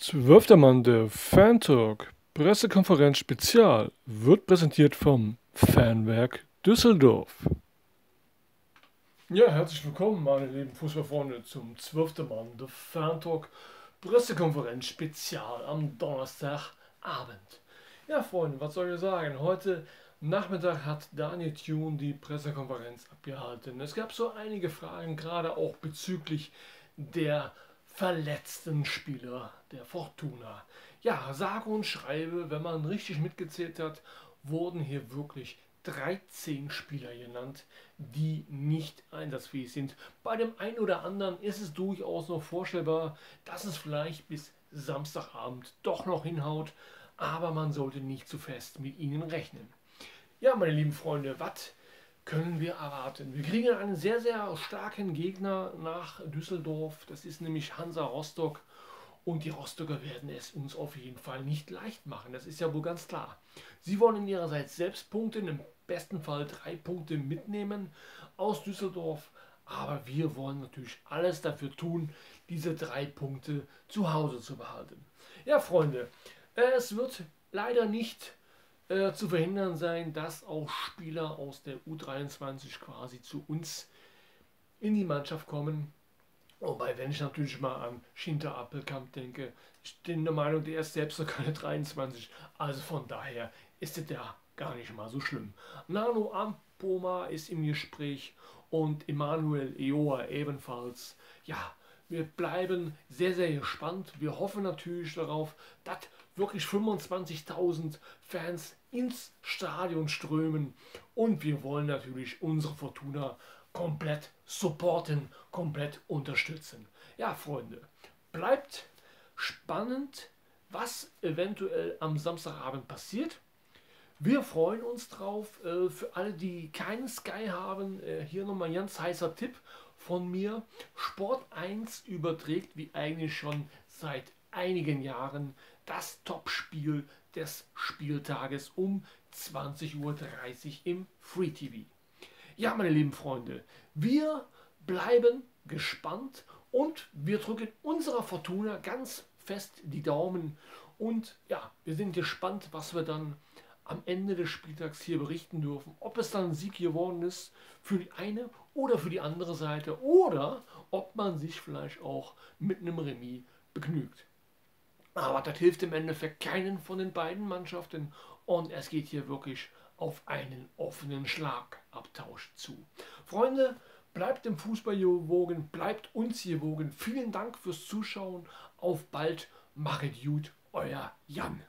Zwölfter Mann der Fan-Talk Pressekonferenz Spezial wird präsentiert vom Fanwerk Düsseldorf. Ja, herzlich willkommen, meine lieben Fußballfreunde, zum Zwölfter Mann der Fan-Talk Pressekonferenz Spezial am Donnerstagabend. Ja, Freunde, was soll ich sagen? Heute Nachmittag hat Daniel Thune die Pressekonferenz abgehalten. Es gab so einige Fragen, gerade auch bezüglich der verletzten Spieler der Fortuna. Ja, sage und schreibe, wenn man richtig mitgezählt hat, wurden hier wirklich 13 Spieler genannt, die nicht einsatzfähig sind. Bei dem einen oder anderen ist es durchaus noch vorstellbar, dass es vielleicht bis Samstagabend doch noch hinhaut, aber man sollte nicht zu fest mit ihnen rechnen. Ja, meine lieben Freunde, was können wir erwarten? Wir kriegen einen sehr, sehr starken Gegner nach Düsseldorf. Das ist nämlich Hansa Rostock. Und die Rostocker werden es uns auf jeden Fall nicht leicht machen. Das ist ja wohl ganz klar. Sie wollen ihrerseits selbst Punkte, im besten Fall drei Punkte mitnehmen aus Düsseldorf. Aber wir wollen natürlich alles dafür tun, diese drei Punkte zu Hause zu behalten. Ja, Freunde, es wird leider nicht äh, zu verhindern sein, dass auch Spieler aus der U23 quasi zu uns in die Mannschaft kommen. Wobei, wenn ich natürlich mal an Schinter Appelkamp denke, ich bin der Meinung, der ist selbst noch keine 23. Also von daher ist es ja gar nicht mal so schlimm. Nano Ampoma ist im Gespräch und Emanuel Eoa ebenfalls. Ja, wir bleiben sehr, sehr gespannt. Wir hoffen natürlich darauf, dass wirklich 25.000 Fans ins Stadion strömen. Und wir wollen natürlich unsere Fortuna komplett supporten, komplett unterstützen. Ja, Freunde, bleibt spannend, was eventuell am Samstagabend passiert. Wir freuen uns drauf. Äh, für alle, die keinen Sky haben, äh, hier nochmal ein ganz heißer Tipp von mir. Sport 1 überträgt wie eigentlich schon seit einigen Jahren das Topspiel des Spieltages um 20.30 Uhr im Free TV. Ja, meine lieben Freunde, wir bleiben gespannt und wir drücken unserer Fortuna ganz fest die Daumen. Und ja, wir sind gespannt, was wir dann am Ende des Spieltags hier berichten dürfen. Ob es dann ein Sieg geworden ist für die eine oder für die andere Seite oder ob man sich vielleicht auch mit einem Remis begnügt. Aber das hilft im Endeffekt keinen von den beiden Mannschaften und es geht hier wirklich auf einen offenen Schlagabtausch zu. Freunde, bleibt dem Fußball gewogen, bleibt uns gewogen. Vielen Dank fürs Zuschauen. Auf bald, machet gut, euer Jan.